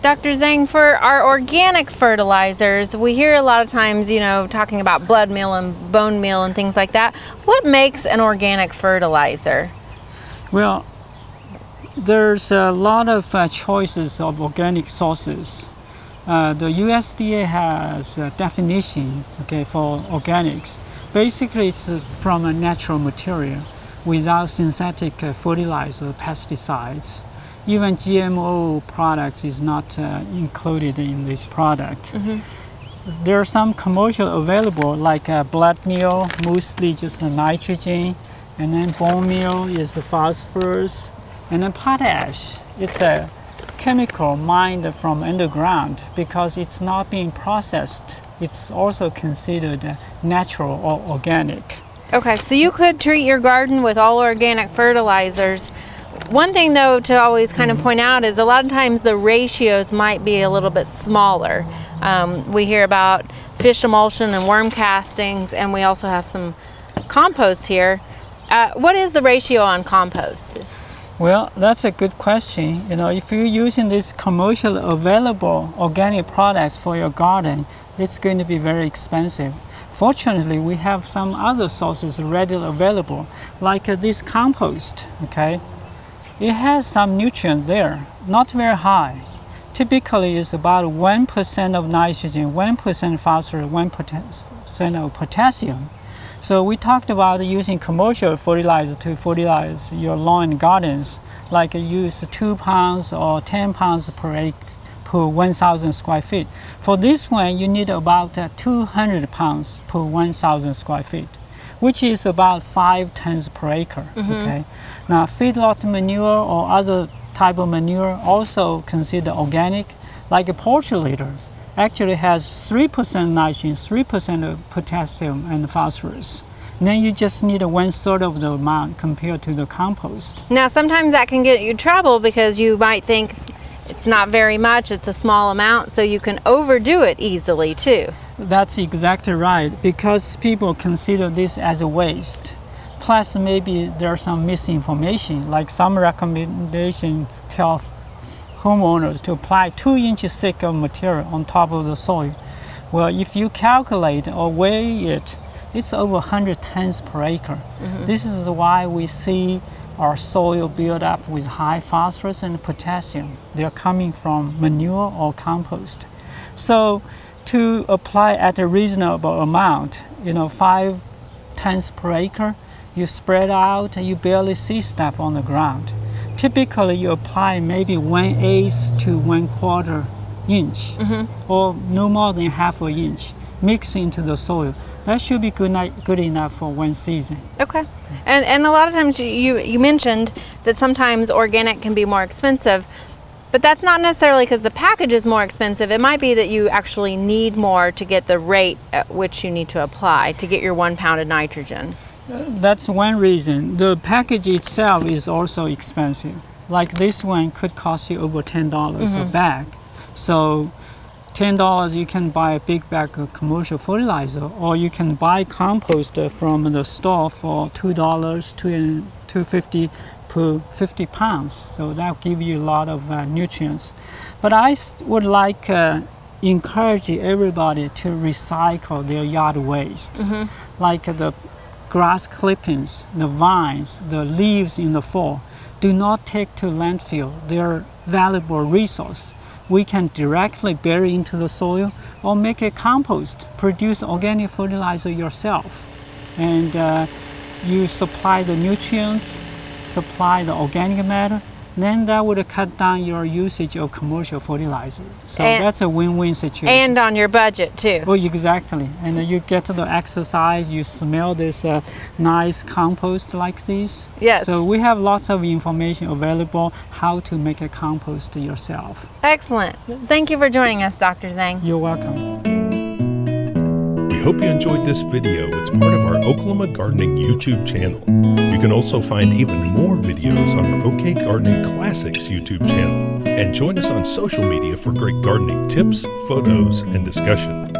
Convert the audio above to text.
Dr. Zhang, for our organic fertilizers, we hear a lot of times, you know, talking about blood meal and bone meal and things like that. What makes an organic fertilizer? Well, there's a lot of uh, choices of organic sources. Uh, the USDA has a definition okay, for organics. Basically, it's from a natural material without synthetic uh, fertilizer, pesticides. Even GMO products is not uh, included in this product. Mhm. There are some commercial available like uh, blood meal, mostly just the nitrogen, and then bone meal is the phosphorus, and then potash. It's a chemical mined from underground because it's not being processed. It's also considered natural or organic. Okay, so you could treat your garden with all organic fertilizers. One thing, though, to always kind of point out is a lot of times the ratios might be a little bit smaller. Um, we hear about fish emulsion and worm castings, and we also have some compost here. Uh, what is the ratio on compost? Well, that's a good question. You know, if you're using these commercial available organic products for your garden, it's going to be very expensive. Fortunately, we have some other sources readily available, like uh, this compost. Okay, it has some nutrient there, not very high. Typically, it's about one percent of nitrogen, one percent phosphorus, one percent of potassium. So we talked about using commercial fertilizer to fertilize your lawn and gardens, like use two pounds or 10 pounds per acre per 1,000 square feet. For this one, you need about uh, 200 pounds per 1,000 square feet, which is about five tons per acre. Mm-hmm. Okay. Now, feedlot manure or other type of manure also considered organic, like a poultry litter actually has 3% nitrogen, 3% of potassium and phosphorus. Then you just need a one third of the amount compared to the compost. Now, sometimes that can get you trouble because you might think it's not very much, it's a small amount, so you can overdo it easily too. That's exactly right because people consider this as a waste. Plus, maybe there's some misinformation, like some recommendation tell homeowners to apply two inches thick of material on top of the soil. Well, if you calculate or weigh it, it's over 100 tons per acre. Mm-hmm. This is why we see our soil build up with high phosphorus and potassium. They're coming from manure or compost. So, to apply at a reasonable amount, you know, five tons per acre, you spread out, and you barely see stuff on the ground. Typically, you apply maybe one eighth to one quarter inch, mm-hmm. or no more than half an inch, mix into the soil. That should be good, good enough for one season. Okay. And and a lot of times you you mentioned that sometimes organic can be more expensive, but that's not necessarily because the package is more expensive. It might be that you actually need more to get the rate at which you need to apply to get your one pound of nitrogen. That's one reason. The package itself is also expensive. Like this one could cost you over ten dollars a mm-hmm. bag. So ten dollars you can buy a big bag of commercial fertilizer, or you can buy compost from the store for two dollars, two two fifty per fifty pounds. So that give you a lot of uh, nutrients. But I would like uh, encourage everybody to recycle their yard waste, like the grass clippings, the vines, the leaves in the fall, do not take to landfill. They're valuable resource. We can directly bury into the soil or make a compost, produce organic fertilizer yourself. And uh, you supply the nutrients, supply the organic matter, then that would cut down your usage of commercial fertilizer. So And- that's a win-win situation. And on your budget too. Oh, exactly. And then you get to the exercise, you smell this uh, nice compost like this. Yes. So we have lots of information available how to make a compost yourself. Excellent. Thank you for joining us, Dr. Zhang. You're welcome. We hope you enjoyed this video. It's part of our Oklahoma Gardening YouTube channel. You can also find even more videos on our OK Gardening Classics YouTube channel. And join us on social media for great gardening tips, photos, and discussion.